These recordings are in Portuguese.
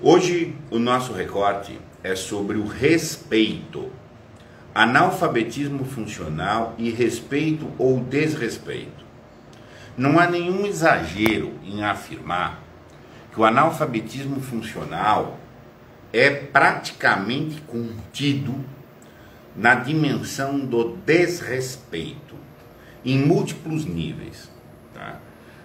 Hoje o nosso recorte é sobre o respeito, analfabetismo funcional e respeito ou desrespeito. Não há nenhum exagero em afirmar que o analfabetismo funcional é praticamente contido na dimensão do desrespeito, em múltiplos níveis.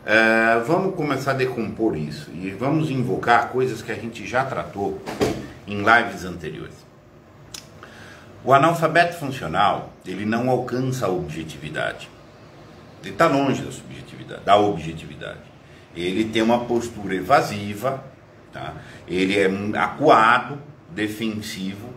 Uh, vamos começar a decompor isso e vamos invocar coisas que a gente já tratou em lives anteriores. O analfabeto funcional ele não alcança a objetividade. Ele está longe da subjetividade, da objetividade. Ele tem uma postura evasiva, tá? ele é acuado, defensivo.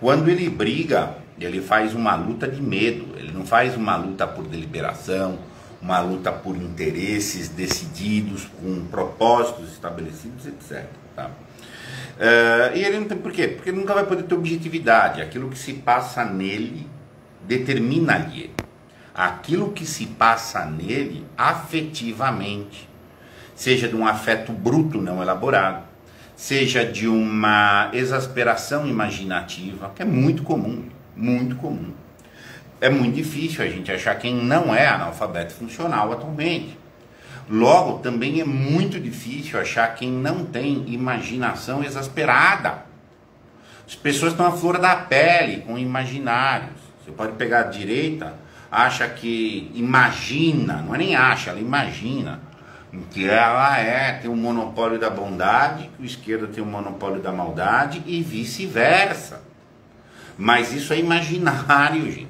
Quando ele briga, ele faz uma luta de medo, ele não faz uma luta por deliberação, uma luta por interesses decididos, com propósitos estabelecidos, etc. Tá? Uh, e ele não tem por quê? Porque ele nunca vai poder ter objetividade. Aquilo que se passa nele determina-lhe. Aquilo que se passa nele afetivamente, seja de um afeto bruto não elaborado, seja de uma exasperação imaginativa, que é muito comum, muito comum. É muito difícil a gente achar quem não é analfabeto funcional atualmente. Logo, também é muito difícil achar quem não tem imaginação exasperada. As pessoas estão à flor da pele com imaginários. Você pode pegar a direita, acha que imagina, não é nem acha, ela imagina que ela é, tem o um monopólio da bondade, que o esquerdo tem o um monopólio da maldade e vice-versa. Mas isso é imaginário, gente.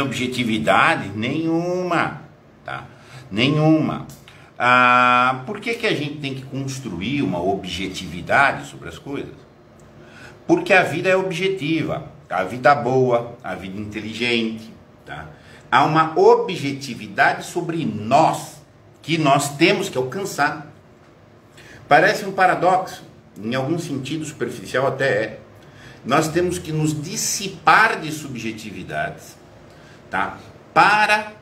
Objetividade nenhuma, tá? Nenhuma. Ah, por que, que a gente tem que construir uma objetividade sobre as coisas? Porque a vida é objetiva, a vida boa, a vida inteligente, tá? Há uma objetividade sobre nós que nós temos que alcançar. Parece um paradoxo, em algum sentido superficial até é. Nós temos que nos dissipar de subjetividades, tá? Para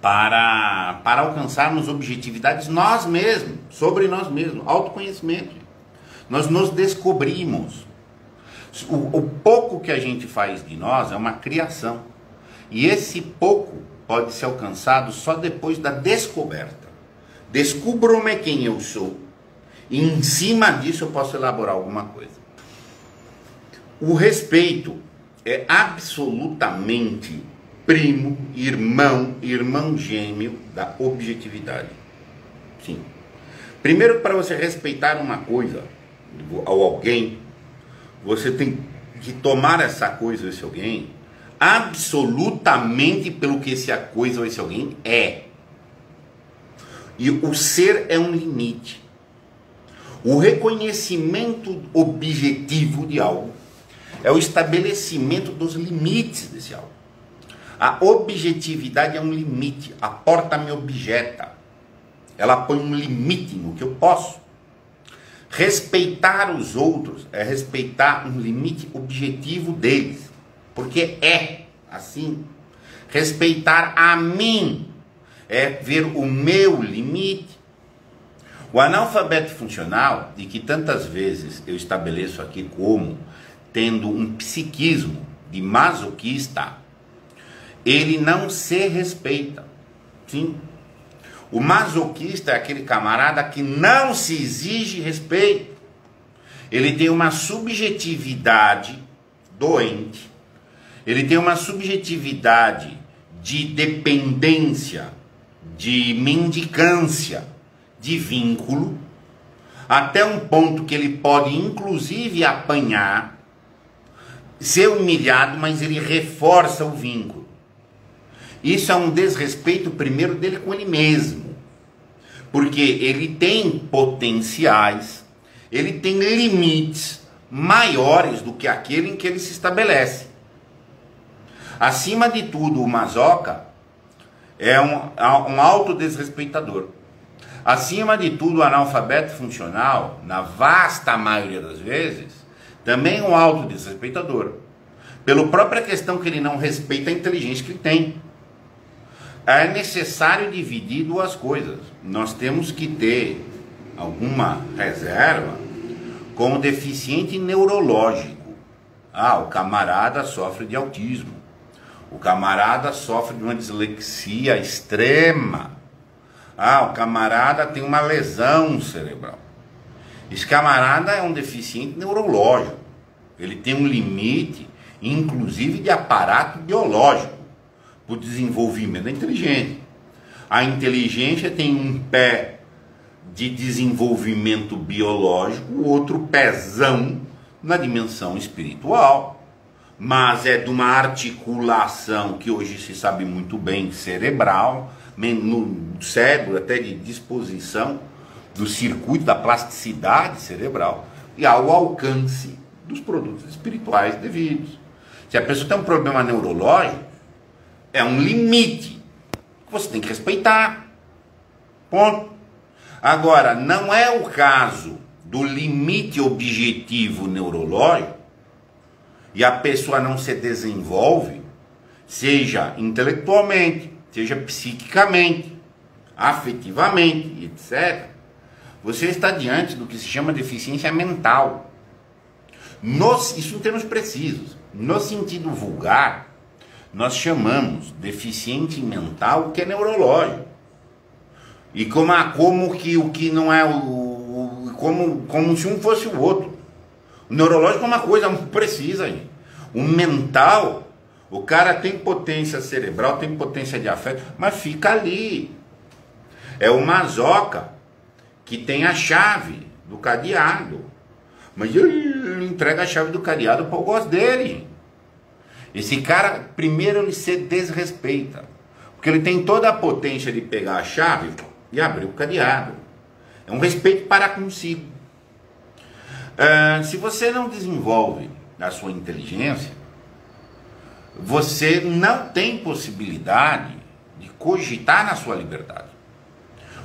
para para alcançarmos objetividades nós mesmos, sobre nós mesmos, autoconhecimento. Nós nos descobrimos. O, o pouco que a gente faz de nós é uma criação. E esse pouco pode ser alcançado só depois da descoberta. Descubro-me quem eu sou. E em cima disso eu posso elaborar alguma coisa. O respeito é absolutamente primo, irmão, irmão gêmeo da objetividade. Sim. Primeiro, para você respeitar uma coisa ou alguém, você tem que tomar essa coisa, esse alguém, absolutamente pelo que essa coisa ou esse alguém é. E o ser é um limite. O reconhecimento objetivo de algo é o estabelecimento dos limites desse algo. A objetividade é um limite. A porta me objeta. Ela põe um limite no que eu posso. Respeitar os outros é respeitar um limite objetivo deles porque é assim. Respeitar a mim é ver o meu limite. O analfabeto funcional, de que tantas vezes eu estabeleço aqui como tendo um psiquismo de masoquista, ele não se respeita. Sim. O masoquista é aquele camarada que não se exige respeito. Ele tem uma subjetividade doente ele tem uma subjetividade de dependência, de mendicância, de vínculo, até um ponto que ele pode inclusive apanhar, ser humilhado, mas ele reforça o vínculo. Isso é um desrespeito primeiro dele com ele mesmo. Porque ele tem potenciais, ele tem limites maiores do que aquele em que ele se estabelece. Acima de tudo, o mazoca é um, um autodesrespeitador. Acima de tudo, o analfabeto funcional, na vasta maioria das vezes, também é um autodesrespeitador. Pela própria questão que ele não respeita a inteligência que ele tem. É necessário dividir duas coisas. Nós temos que ter alguma reserva com o deficiente neurológico. Ah, o camarada sofre de autismo. O camarada sofre de uma dislexia extrema. Ah, o camarada tem uma lesão cerebral. Esse camarada é um deficiente neurológico. Ele tem um limite, inclusive de aparato biológico, para o desenvolvimento da inteligência. A inteligência tem um pé de desenvolvimento biológico, outro pezão na dimensão espiritual. Mas é de uma articulação que hoje se sabe muito bem, cerebral, no cérebro, até de disposição do circuito da plasticidade cerebral e ao alcance dos produtos espirituais devidos. Se a pessoa tem um problema neurológico, é um limite que você tem que respeitar. Ponto. Agora, não é o caso do limite objetivo neurológico e a pessoa não se desenvolve, seja intelectualmente, seja psiquicamente, afetivamente, etc. Você está diante do que se chama deficiência mental. Nos, isso em termos precisos. No sentido vulgar, nós chamamos deficiente mental que é neurológico. E como, como que o que não é o. Como, como se um fosse o outro. O neurológico é uma coisa precisa. Gente. O mental, o cara tem potência cerebral, tem potência de afeto, mas fica ali. É o mazoca que tem a chave do cadeado. Mas ele entrega a chave do cadeado para o gosto dele. Esse cara, primeiro, ele se desrespeita. Porque ele tem toda a potência de pegar a chave e abrir o cadeado. É um respeito para consigo. Uh, se você não desenvolve a sua inteligência, você não tem possibilidade de cogitar na sua liberdade.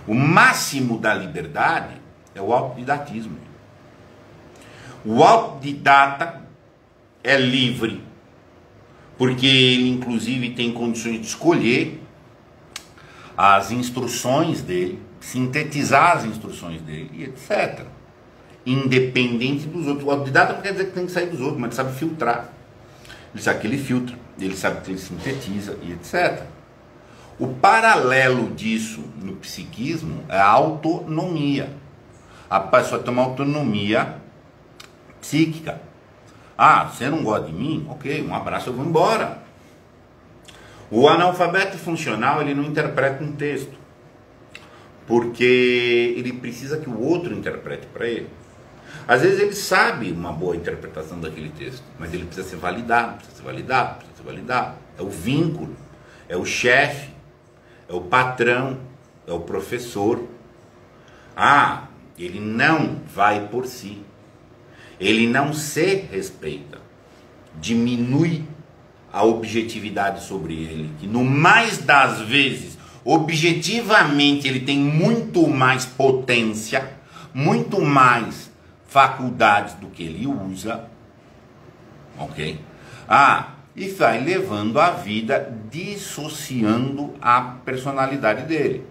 O máximo da liberdade é o autodidatismo. O autodidata é livre, porque ele, inclusive, tem condições de escolher as instruções dele, sintetizar as instruções dele e etc. Independente dos outros. O autodidata não quer dizer que tem que sair dos outros, mas ele sabe filtrar. Ele sabe que ele filtra, ele sabe que ele sintetiza e etc. O paralelo disso no psiquismo é a autonomia. A pessoa tem uma autonomia psíquica. Ah, você não gosta de mim? Ok, um abraço, eu vou embora. O analfabeto funcional ele não interpreta um texto, porque ele precisa que o outro interprete para ele. Às vezes ele sabe uma boa interpretação daquele texto, mas ele precisa ser validado, precisa ser validado, precisa ser validado. É o vínculo, é o chefe, é o patrão, é o professor. Ah, ele não vai por si. Ele não se respeita. Diminui a objetividade sobre ele, que no mais das vezes, objetivamente, ele tem muito mais potência, muito mais faculdades do que ele usa, ok? Ah, e vai levando a vida dissociando a personalidade dele.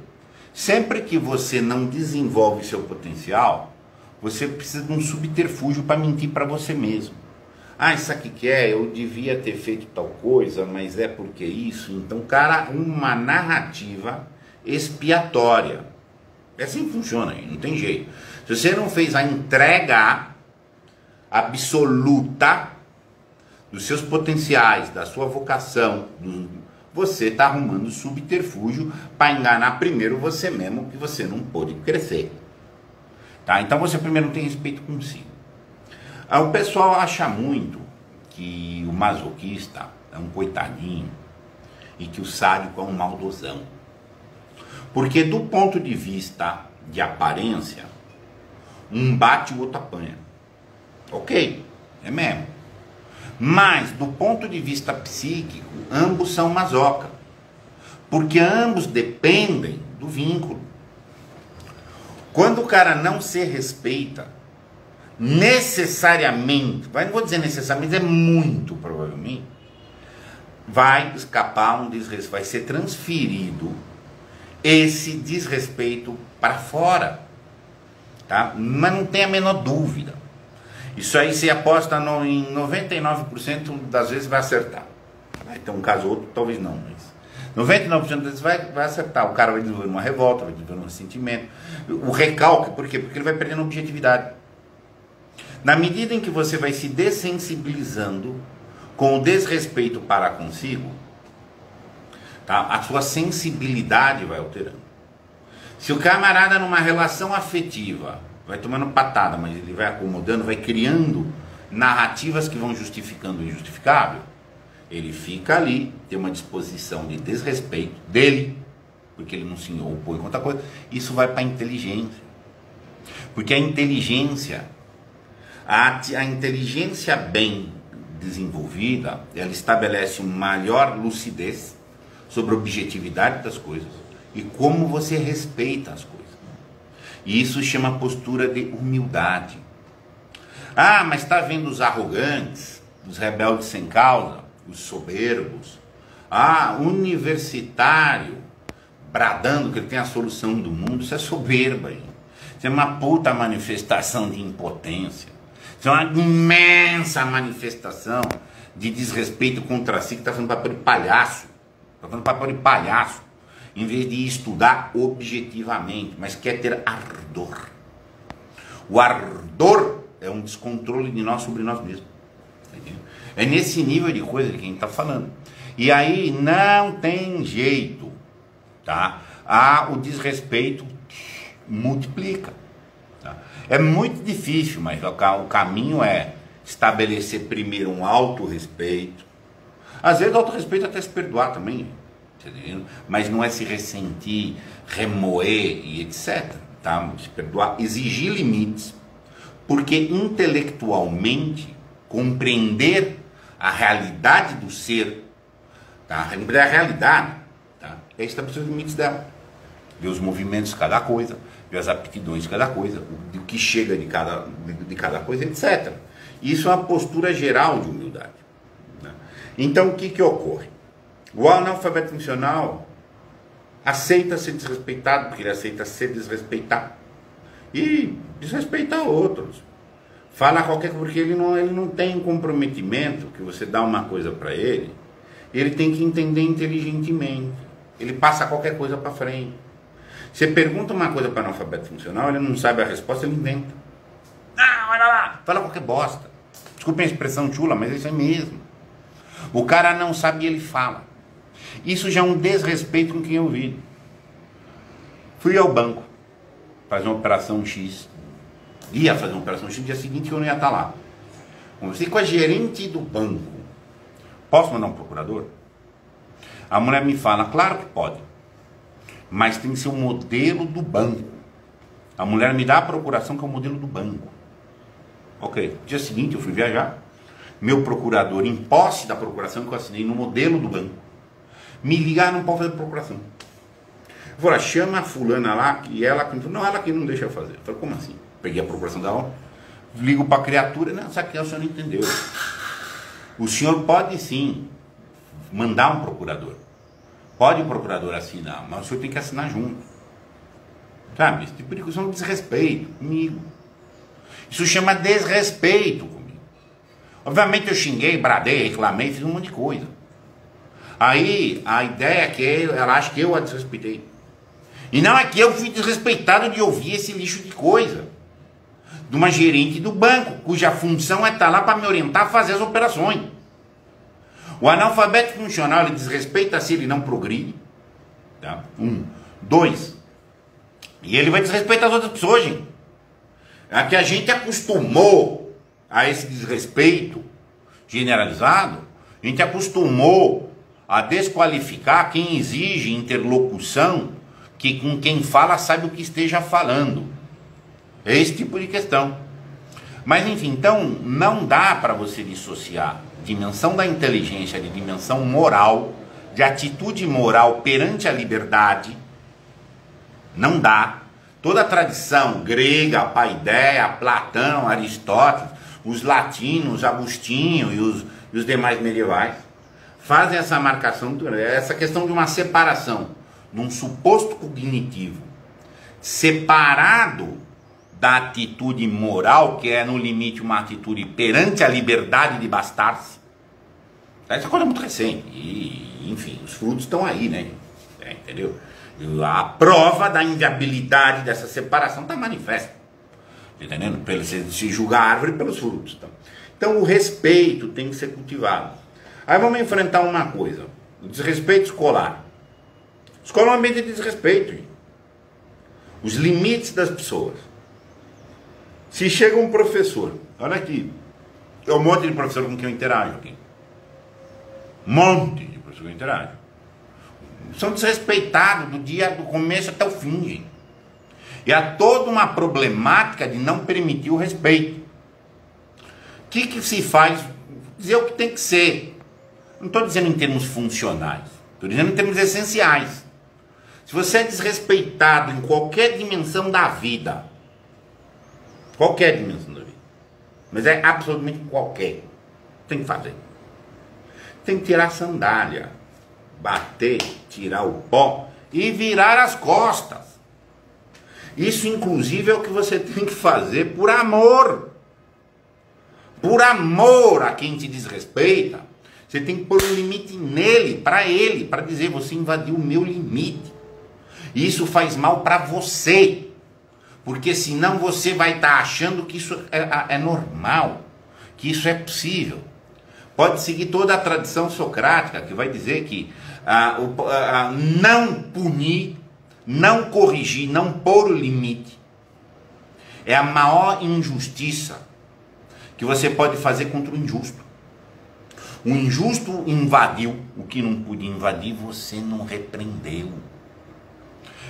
Sempre que você não desenvolve seu potencial, você precisa de um subterfúgio para mentir para você mesmo. Ah, isso aqui que é, eu devia ter feito tal coisa, mas é porque isso. Então, cara, uma narrativa expiatória. É assim que funciona, não tem jeito. Se você não fez a entrega absoluta dos seus potenciais, da sua vocação, você está arrumando subterfúgio para enganar primeiro você mesmo que você não pôde crescer. Tá? Então você primeiro não tem respeito consigo. Ah, o pessoal acha muito que o masoquista é um coitadinho e que o sádico é um maldosão. Porque do ponto de vista de aparência, um bate e o outro apanha. Ok, é mesmo. Mas do ponto de vista psíquico, ambos são masoca. Porque ambos dependem do vínculo. Quando o cara não se respeita, necessariamente, não vou dizer necessariamente, é muito provavelmente, vai escapar um desrespeito, vai ser transferido esse desrespeito para fora. Tá? Mas não tem a menor dúvida. Isso aí você aposta no, em 99% das vezes vai acertar. Vai ter um caso ou outro, talvez não, mas 99% das vezes vai, vai acertar. O cara vai desenvolver uma revolta, vai desenvolver um ressentimento. O recalque, por quê? Porque ele vai perdendo objetividade. Na medida em que você vai se dessensibilizando com o desrespeito para consigo, tá? a sua sensibilidade vai alterando. Se o camarada numa relação afetiva vai tomando patada, mas ele vai acomodando, vai criando narrativas que vão justificando o injustificável, ele fica ali, tem uma disposição de desrespeito dele, porque ele não se opõe com outra coisa. Isso vai para a inteligência. Porque a inteligência, a, a inteligência bem desenvolvida, ela estabelece uma maior lucidez sobre a objetividade das coisas e como você respeita as coisas. E isso chama postura de humildade. Ah, mas está vendo os arrogantes, os rebeldes sem causa, os soberbos. Ah, universitário bradando que ele tem a solução do mundo, isso é soberba. Hein? Isso é uma puta manifestação de impotência. Isso é uma imensa manifestação de desrespeito contra si que está fazendo papel de palhaço. Está fazendo papel de palhaço em vez de estudar objetivamente, mas quer ter ardor. O ardor é um descontrole de nós sobre nós mesmos. É nesse nível de coisa que a gente está falando. E aí não tem jeito, tá? Ah, o desrespeito multiplica. Tá? É muito difícil, mas o caminho é estabelecer primeiro um alto respeito. Às vezes, alto respeito até se perdoar também entendeu? Mas não é se ressentir, remoer e etc. Tá? Se perdoar, exigir limites, porque intelectualmente compreender a realidade do ser, tá? a realidade, tá? é estabelecer os limites dela, ver os movimentos de cada coisa, ver as aptidões de cada coisa, o que chega de cada, de cada coisa, etc. Isso é uma postura geral de humildade. Né? Então, o que, que ocorre? O analfabeto funcional aceita ser desrespeitado, porque ele aceita ser desrespeitar. E desrespeitar outros. Fala qualquer coisa, porque ele não, ele não tem um comprometimento, que você dá uma coisa para ele, ele tem que entender inteligentemente. Ele passa qualquer coisa para frente. Você pergunta uma coisa para analfabeto funcional, ele não sabe a resposta, ele inventa. Ah, olha lá, fala qualquer bosta. Desculpe a expressão chula, mas isso é mesmo. O cara não sabe e ele fala. Isso já é um desrespeito com quem eu vi. Fui ao banco fazer uma operação X. Ia fazer uma operação X, no dia seguinte eu não ia estar lá. Conversei com a gerente do banco. Posso mandar um procurador? A mulher me fala, claro que pode. Mas tem que ser o um modelo do banco. A mulher me dá a procuração que é o modelo do banco. Ok. Dia seguinte eu fui viajar. Meu procurador, em posse da procuração que eu assinei no modelo do banco, me ligar, não pode fazer procuração. Eu falei, chama a fulana lá, e ela que não, ela que não deixa eu fazer. Eu falei, como assim? Peguei a procuração dela, ligo para a criatura, não, sabe que o senhor não entendeu. O senhor pode sim mandar um procurador. Pode o procurador assinar, mas o senhor tem que assinar junto. Sabe? Esse tipo de coisa é um desrespeito comigo. Isso chama desrespeito comigo. Obviamente eu xinguei, bradei, reclamei, fiz um monte de coisa. Aí a ideia é que ela acha que eu a desrespeitei. E não é que eu fui desrespeitado de ouvir esse lixo de coisa. De uma gerente do banco, cuja função é estar lá para me orientar a fazer as operações. O analfabeto funcional ele desrespeita se ele não progride. Tá? Um. Dois. E ele vai desrespeitar as outras pessoas, gente. É que a gente acostumou a esse desrespeito generalizado. A gente acostumou a desqualificar quem exige interlocução que com quem fala sabe o que esteja falando. É esse tipo de questão. Mas enfim, então não dá para você dissociar dimensão da inteligência de dimensão moral, de atitude moral perante a liberdade. Não dá. Toda a tradição grega, Paideia, Platão, Aristóteles, os latinos, Agostinho e os, e os demais medievais fazem essa marcação, essa questão de uma separação, num suposto cognitivo, separado da atitude moral, que é no limite uma atitude perante a liberdade de bastar-se. Essa coisa é muito recente. E, enfim, os frutos estão aí, né? É, entendeu? A prova da inviabilidade dessa separação está manifesta. Tá entendendo? Se, julgar a árvore pelos frutos. Então. então o respeito tem que ser cultivado. Aí vamos enfrentar uma coisa: o desrespeito escolar. Escola é um ambiente de desrespeito. Gente. Os limites das pessoas. Se chega um professor, olha aqui, é um monte de professor com quem eu interajo aqui. Um monte de professor que eu interajo. São desrespeitados do dia do começo até o fim, gente. E há toda uma problemática de não permitir o respeito. O que, que se faz? Dizer o que tem que ser. Não estou dizendo em termos funcionais, estou dizendo em termos essenciais. Se você é desrespeitado em qualquer dimensão da vida, qualquer dimensão da vida, mas é absolutamente qualquer, tem que fazer. Tem que tirar a sandália, bater, tirar o pó e virar as costas. Isso, inclusive, é o que você tem que fazer por amor. Por amor a quem te desrespeita. Você tem que pôr um limite nele, para ele, para dizer: você invadiu o meu limite. E isso faz mal para você. Porque senão você vai estar tá achando que isso é, é normal, que isso é possível. Pode seguir toda a tradição socrática, que vai dizer que ah, o, ah, não punir não corrigir, não pôr o limite, é a maior injustiça que você pode fazer contra o injusto. O injusto invadiu o que não podia invadir, você não repreendeu.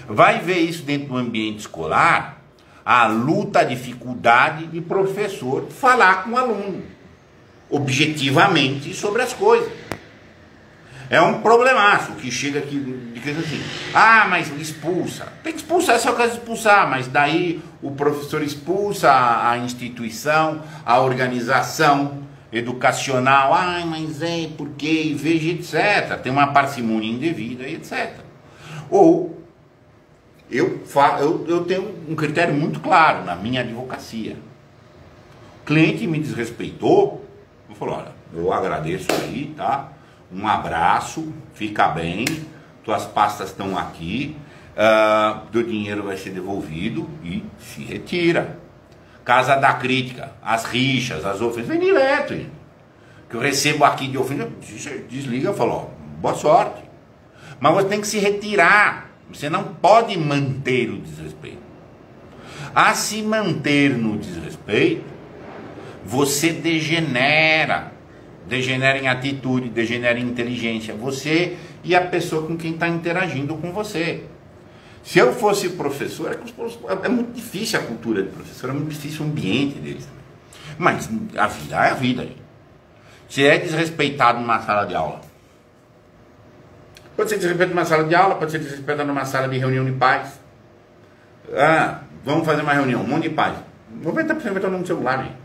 Vai ver isso dentro do ambiente escolar, a luta, a dificuldade de professor falar com o aluno, objetivamente sobre as coisas. É um problemaço que chega aqui de criança assim. Ah, mas expulsa. Tem que expulsar, é o caso expulsar, mas daí o professor expulsa a instituição, a organização educacional. Ah, mas é porque, veja, etc. Tem uma parcimônia indevida, etc. Ou eu, eu, eu tenho um critério muito claro na minha advocacia. O cliente me desrespeitou, eu falo, olha, eu agradeço aí, tá? Um abraço, fica bem, tuas pastas estão aqui, uh, teu dinheiro vai ser devolvido e se retira. Casa da crítica, as rixas, as ofensas, vem direto. Hein? Que eu recebo aqui de ofensa, desliga e boa sorte. Mas você tem que se retirar. Você não pode manter o desrespeito. A se manter no desrespeito, você degenera degenera em atitude, degenera em inteligência. Você e a pessoa com quem está interagindo com você. Se eu fosse professor, é, é muito difícil a cultura de professor, é muito difícil o ambiente deles. Mas a vida é a vida. Gente. Se é desrespeitado numa sala de aula, pode ser desrespeitado numa sala de aula, pode ser desrespeitado numa sala de reunião de pais. Ah, vamos fazer uma reunião, um monte de pais. 90% vai estar no celular, gente.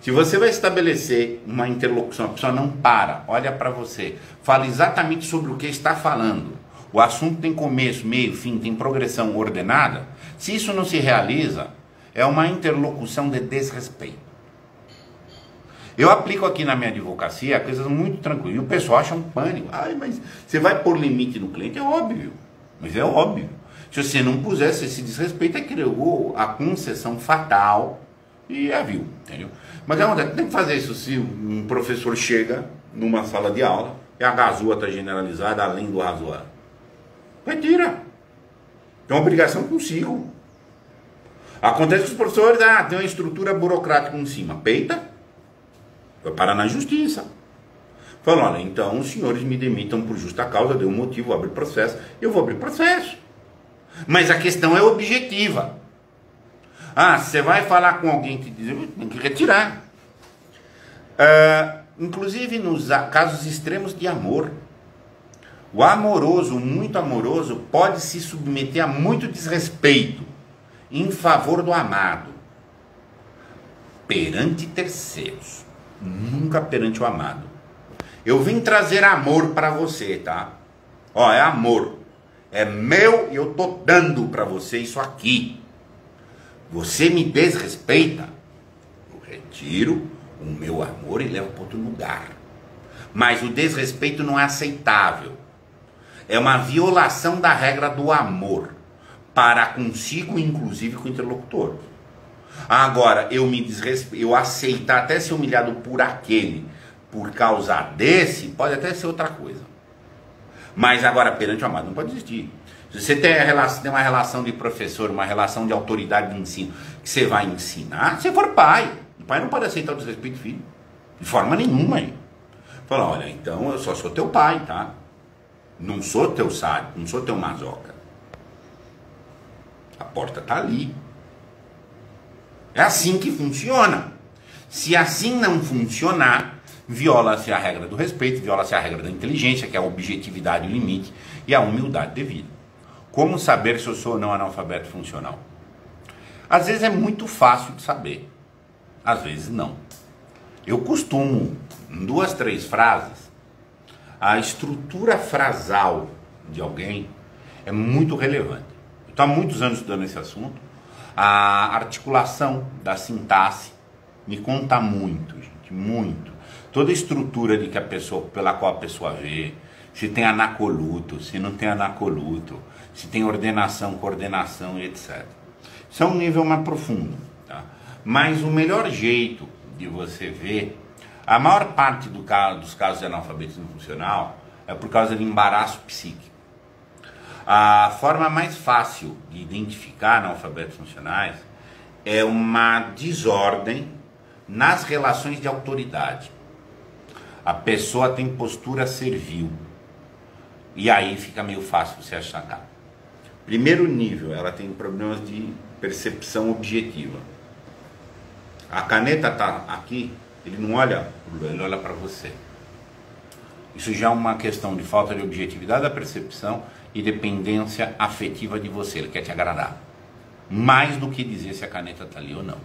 Se você vai estabelecer uma interlocução, a pessoa não para, olha para você, fala exatamente sobre o que está falando. O assunto tem começo, meio, fim, tem progressão ordenada. Se isso não se realiza, é uma interlocução de desrespeito. Eu aplico aqui na minha advocacia coisas muito tranquilas. E o pessoal acha um pânico. Ai, mas você vai pôr limite no cliente? É óbvio. Mas é óbvio. Se você não pusesse esse desrespeito, é criou a concessão fatal e é viu, entendeu? Mas é tem que fazer isso se um professor chega numa sala de aula e a gazua está generalizada além do razoável. Retira. Tem uma obrigação consigo. Acontece que os professores, ah, tem uma estrutura burocrática em cima. Peita, vai parar na justiça. Falam, olha, então os senhores me demitam por justa causa, deu um motivo, abre processo, eu vou abrir processo. Mas a questão é objetiva. Ah, você vai falar com alguém que diz, tem que retirar. Uh, inclusive nos casos extremos de amor. O amoroso, muito amoroso, pode se submeter a muito desrespeito em favor do amado. Perante terceiros, nunca perante o amado. Eu vim trazer amor para você, tá? Ó, é amor. É meu e eu tô dando para você isso aqui. Você me desrespeita, eu retiro o meu amor e levo para outro lugar. Mas o desrespeito não é aceitável. É uma violação da regra do amor para consigo, inclusive com o interlocutor. Agora, eu me desrespeito, eu aceitar até ser humilhado por aquele, por causa desse, pode até ser outra coisa. Mas agora, perante o amado, não pode existir. Se você tem, relação, tem uma relação de professor, uma relação de autoridade de ensino, que você vai ensinar, você for pai. O pai não pode aceitar o desrespeito do filho. De forma nenhuma. Hein? Fala, olha, então eu só sou teu pai, tá? Não sou teu sábio, não sou teu mazoca. A porta tá ali. É assim que funciona. Se assim não funcionar, viola-se a regra do respeito, viola-se a regra da inteligência, que é a objetividade o limite, e a humildade devida. Como saber se eu sou ou não analfabeto funcional? Às vezes é muito fácil de saber, às vezes não. Eu costumo, em duas, três frases, a estrutura frasal de alguém é muito relevante. Eu estou há muitos anos estudando esse assunto. A articulação da sintaxe me conta muito, gente, muito toda a estrutura de que a pessoa, pela qual a pessoa vê, se tem anacoluto, se não tem anacoluto, se tem ordenação, coordenação etc. Isso é um nível mais profundo. Tá? Mas o melhor jeito de você ver, a maior parte do caso, dos casos de analfabetismo funcional é por causa de embaraço psíquico. A forma mais fácil de identificar analfabetos funcionais é uma desordem nas relações de autoridade. A pessoa tem postura servil. E aí fica meio fácil você achar. Primeiro nível, ela tem problemas de percepção objetiva. A caneta está aqui, ele não olha, ele olha para você. Isso já é uma questão de falta de objetividade da percepção e dependência afetiva de você. Ele quer te agradar. Mais do que dizer se a caneta está ali ou não.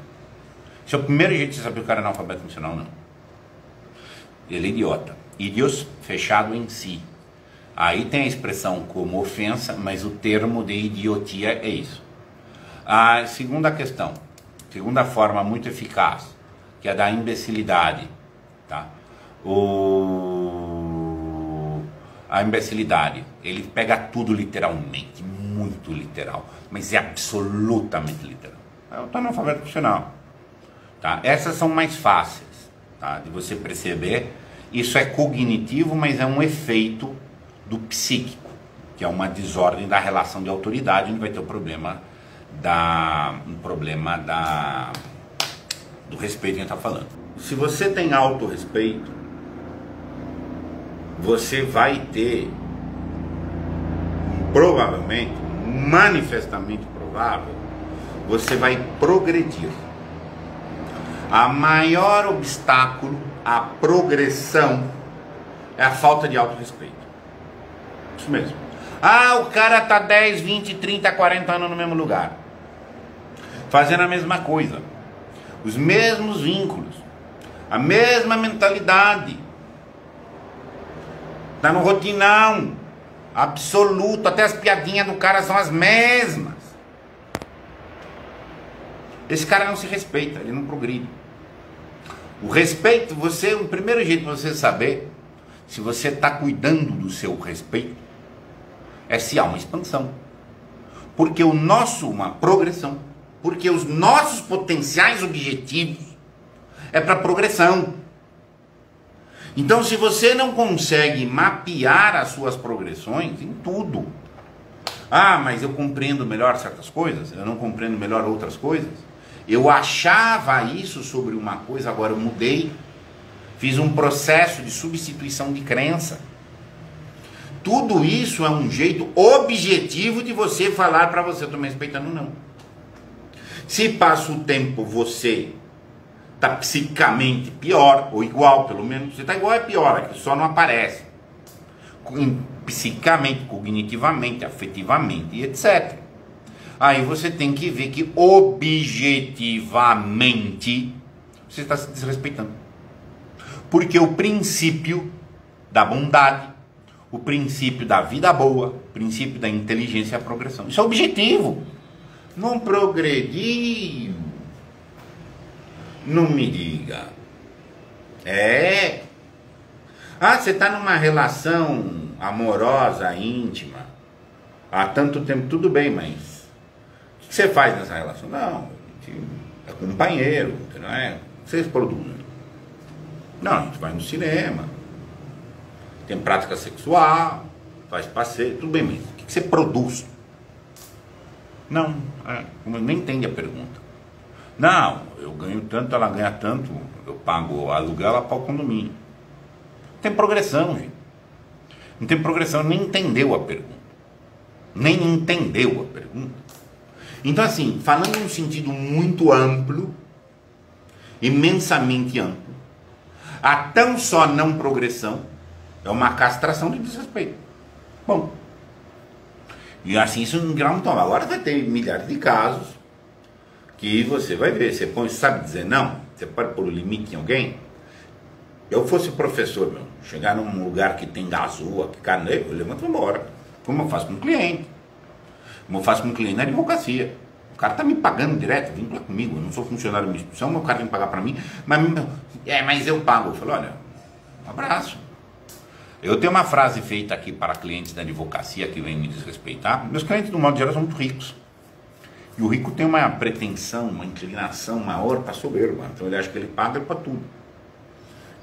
Esse é o primeiro jeito de saber o cara é analfabeto funcional não. Ele é idiota. Idios fechado em si. Aí tem a expressão como ofensa, mas o termo de idiotia é isso. A segunda questão, segunda forma muito eficaz, que é da imbecilidade. Tá? O... A imbecilidade, ele pega tudo literalmente, muito literal, mas é absolutamente literal. É o analfabeto funcional. Tá? Essas são mais fáceis tá? de você perceber. Isso é cognitivo, mas é um efeito do psíquico, que é uma desordem da relação de autoridade, onde vai ter o problema da um problema da do respeito que a gente está falando. Se você tem autorrespeito, você vai ter provavelmente, manifestamente provável, você vai progredir. A maior obstáculo à progressão é a falta de autorrespeito. Isso mesmo. Ah, o cara tá 10, 20, 30, 40 anos no mesmo lugar. Fazendo a mesma coisa. Os mesmos vínculos. A mesma mentalidade. Tá no rotinão. Absoluto. Até as piadinhas do cara são as mesmas. Esse cara não se respeita, ele não progride. O respeito, você, o primeiro jeito de você saber se você está cuidando do seu respeito é se há uma expansão. Porque o nosso, uma progressão, porque os nossos potenciais objetivos é para progressão. Então, se você não consegue mapear as suas progressões em tudo, ah, mas eu compreendo melhor certas coisas, eu não compreendo melhor outras coisas. Eu achava isso sobre uma coisa, agora eu mudei. Fiz um processo de substituição de crença. Tudo isso é um jeito objetivo de você falar para você, eu estou me respeitando, não. Se passa o tempo você está psicicamente pior, ou igual, pelo menos, você está igual é pior, é só não aparece. Psicamente, cognitivamente, afetivamente e etc. Aí você tem que ver que objetivamente você está se desrespeitando. Porque o princípio da bondade, o princípio da vida boa, o princípio da inteligência é a progressão. Isso é objetivo. Não progrediu. Não me diga. É. Ah, você está numa relação amorosa, íntima, há tanto tempo, tudo bem, mas o que você faz nessa relação? Não, é companheiro, não é? Vocês produzem. Não, a gente vai no cinema, tem prática sexual, faz passeio, tudo bem, mas o que você produz? Não, é, nem entende a pergunta. Não, eu ganho tanto, ela ganha tanto, eu pago aluguel, ela paga o condomínio. Tem progressão, gente. Não tem progressão, nem entendeu a pergunta. Nem entendeu a pergunta. Então, assim, falando num sentido muito amplo, imensamente amplo, a tão só não progressão é uma castração de desrespeito. Bom. E assim isso não grau toma. Agora vai ter milhares de casos que você vai ver. Você põe, sabe dizer não? Você pode pôr o limite em alguém? Eu fosse professor, meu, chegar num lugar que tem gasoa, que caneio, eu levanto e embora. Como eu faço com o cliente. Como eu faço com o cliente na advocacia. O cara está me pagando direto, vincula comigo. Eu não sou funcionário uma instituição, meu cara tem que pagar para mim. Mas, é, mas eu pago. Eu falo, olha, um abraço. Eu tenho uma frase feita aqui para clientes da advocacia que vêm me desrespeitar. Meus clientes, no modo geral, são muito ricos. E o rico tem uma pretensão, uma inclinação maior para soberba. Então ele acha que ele paga para tudo.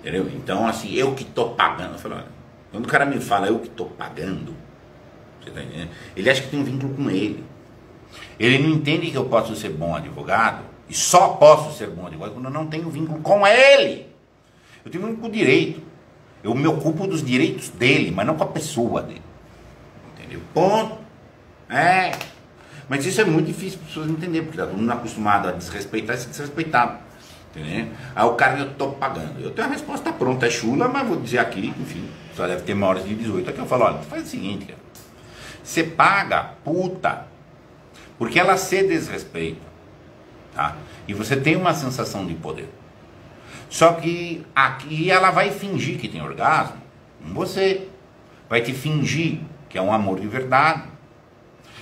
Entendeu? Então, assim, eu que estou pagando. Eu falo, olha, quando o cara me fala eu que estou pagando, você tá entendendo? Ele acha que tem um vínculo com ele. Ele não entende que eu posso ser bom advogado, e só posso ser bom advogado quando eu não tenho vínculo com ele. Eu tenho vínculo com o direito. Eu me ocupo dos direitos dele, mas não com a pessoa dele. Entendeu? Ponto. É. Mas isso é muito difícil para as pessoas entenderem, porque todo mundo acostumado a desrespeitar e ser desrespeitado. Entendeu? Aí o cara, eu estou pagando. Eu tenho a resposta pronta, é chula, mas vou dizer aqui, enfim, só deve ter maiores de 18. Aqui eu falo, olha, faz o seguinte, cara. Você paga puta, porque ela se desrespeita. Tá? E você tem uma sensação de poder. Só que aqui ela vai fingir que tem orgasmo com você. Vai te fingir que é um amor de verdade.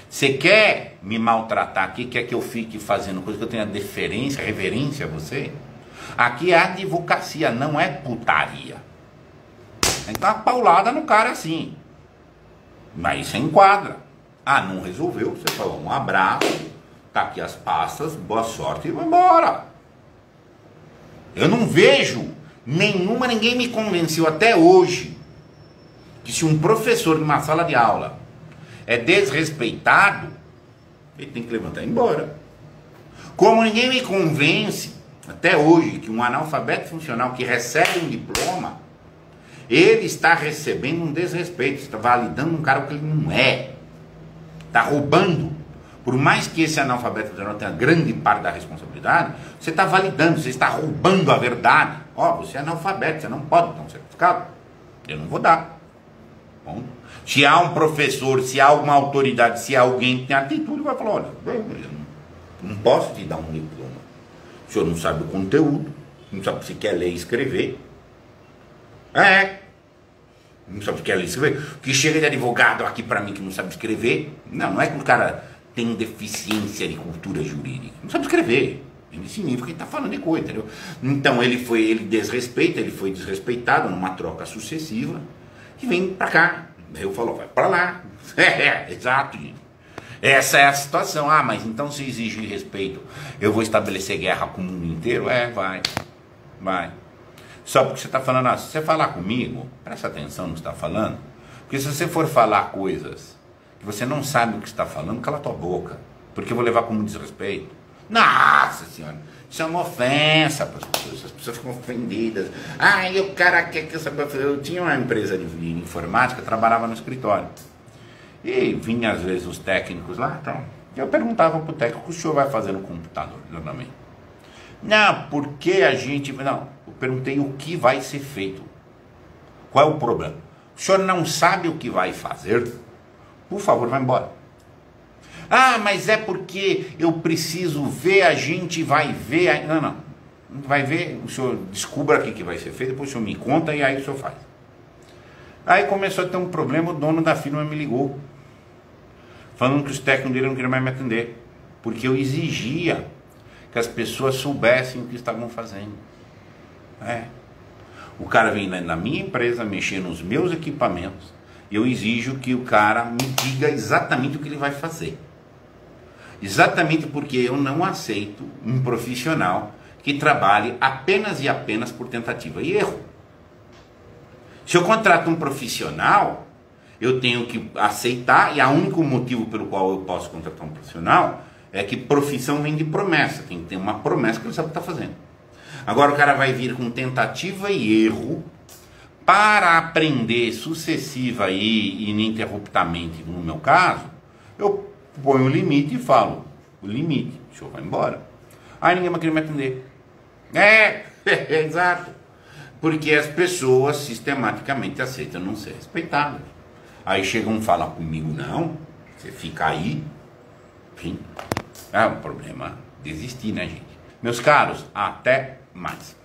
Você quer me maltratar aqui, quer que eu fique fazendo coisa que eu tenha deferência, reverência a você? Aqui é advocacia, não é putaria. Que dar uma paulada no cara assim. Mas isso enquadra. Ah, não resolveu, você falou um abraço, tá aqui as pastas, boa sorte e vai embora. Eu não vejo nenhuma, ninguém me convenceu até hoje que se um professor numa sala de aula é desrespeitado, ele tem que levantar e ir embora. Como ninguém me convence até hoje que um analfabeto funcional que recebe um diploma, ele está recebendo um desrespeito, está validando um cara que ele não é, está roubando. Por mais que esse analfabeto funcional tenha grande parte da responsabilidade, você está validando, você está roubando a verdade. Ó, oh, você é analfabeto, você não pode dar um certificado. Eu não vou dar. Bom, se há um professor, se há alguma autoridade, se há alguém que tem atitude, vai falar, olha, eu não posso te dar um diploma. O senhor não sabe o conteúdo, não sabe se quer ler e escrever. É. Não sabe se quer ler e escrever. Que chega de advogado aqui para mim que não sabe escrever. Não, não é que o cara tem deficiência de cultura jurídica. Não sabe escrever. Ele significa que está falando de coisa, entendeu? Então ele foi, ele desrespeita, ele foi desrespeitado numa troca sucessiva que vem para cá. Eu falo, vai para lá. É, exato, gente. Essa é a situação. Ah, mas então se exigir respeito, eu vou estabelecer guerra com o mundo inteiro? É, vai. Vai. Só porque você está falando, ah, se você falar comigo, presta atenção no que está falando. Porque se você for falar coisas que você não sabe o que está falando, cala tua boca. Porque eu vou levar como desrespeito. Nossa senhora. Isso é uma ofensa para as pessoas, as pessoas ficam ofendidas. Ah, e o cara quer que eu saiba. Eu tinha uma empresa de, informática, trabalhava no escritório. E vinha às vezes os técnicos lá, então. Eu perguntava para o técnico o senhor vai fazer no computador, normalmente. Não, porque a gente. Não, eu perguntei o que vai ser feito. Qual é o problema? O senhor não sabe o que vai fazer? Por favor, vá embora. Ah, mas é porque eu preciso ver, a gente vai ver. Não, não. Vai ver, o senhor descubra o que vai ser feito, depois o senhor me conta e aí o senhor faz. Aí começou a ter um problema, o dono da firma me ligou. Falando que os técnicos dele não queriam mais me atender. porque eu exigia que as pessoas soubessem o que estavam fazendo. É. O cara vem na minha empresa mexer nos meus equipamentos eu exijo que o cara me diga exatamente o que ele vai fazer. Exatamente porque eu não aceito um profissional que trabalhe apenas e apenas por tentativa e erro. Se eu contrato um profissional, eu tenho que aceitar, e o único motivo pelo qual eu posso contratar um profissional é que profissão vem de promessa, tem que ter uma promessa que ele sabe o que está fazendo. Agora o cara vai vir com tentativa e erro para aprender sucessiva e ininterruptamente, no meu caso, eu ponho o limite e falo, o limite, o senhor vai embora. Aí ninguém vai querer me atender. É, é, exato. Porque as pessoas sistematicamente aceitam não ser respeitadas. Aí chegam e falam comigo, não, você fica aí. Enfim, é um problema desistir, né, gente? Meus caros, até mais.